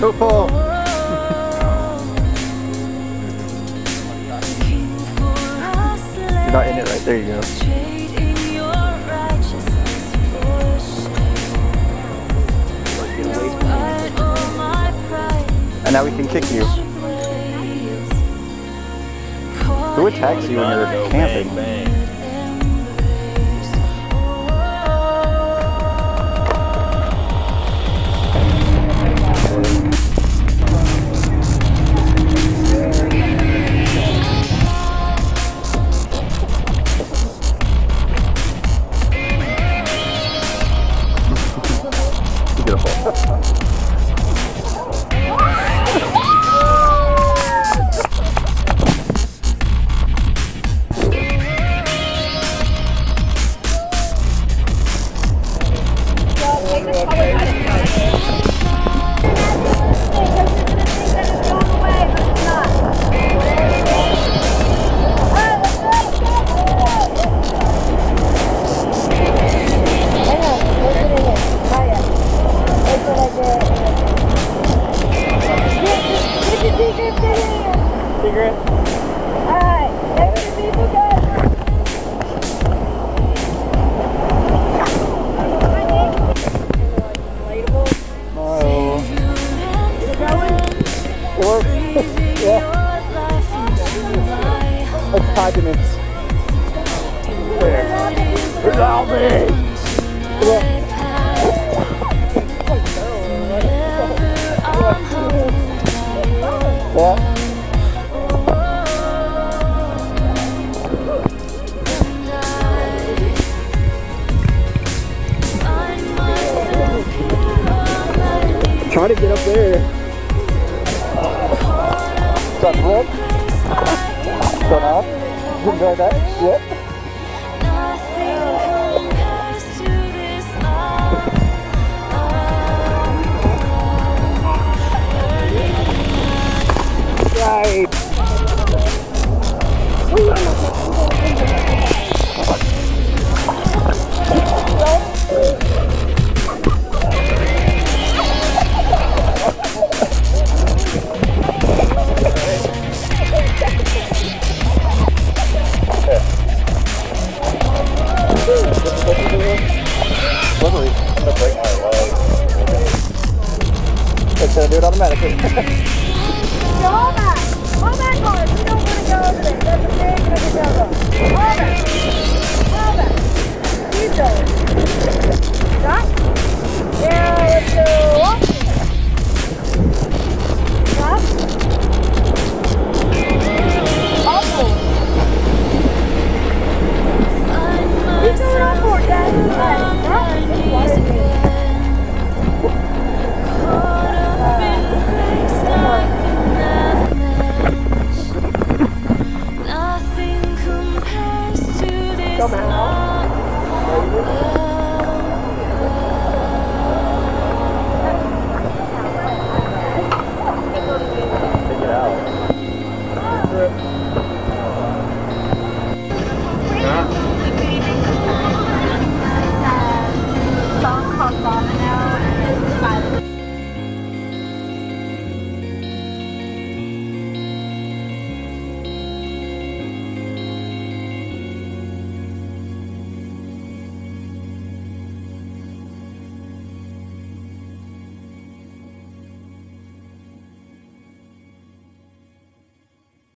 Go full. You're not in it right. There you go. And now we can kick you. Who attacks you when you're camping? Thank you. Without me! Try to get up there. Got. Got up. You enjoy that? Yep. My leg. It's gonna do it automatically. Hold back. Hold back hard. We don't want to go over there. That's a big, big. Keep going. Stop. Yeah, come Maybe.